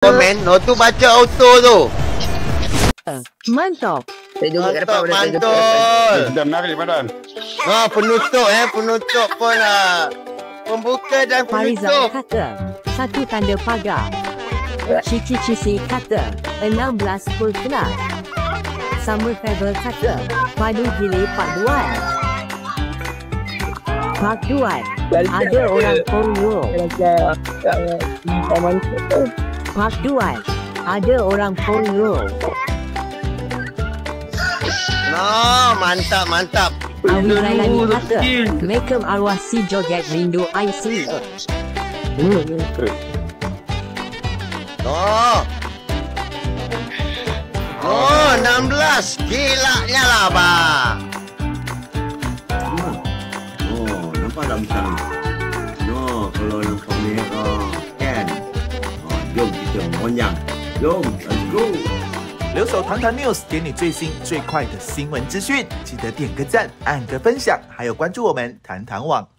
Komen, no tu baca auto tu. Mantap. Saya duduk kat depan. Mantap, boleh, depan. mantul. Sudah menarik badan. Ha, penutup eh, penutup pun lah. Pembuka dan Farizal penutup. kata, satu tanda pagar. Cici Cici kata, 16 full kelas. Summer Fever kata, padu gile Pak Duan. Pak Duan, ada orang Kongo. Pak Duan, ada orang Kongo. No, mantap, mantap. Awi Railani kata, Mekem arwah si joget rindu IC. Oh. Oh, 16. Gilanya lah, bang. Oh, nampak tak macam No, 有模样。留守谈谈 news，给你最新最快的新闻资讯，记得点个赞，按个分享，还有关注我们谈谈网。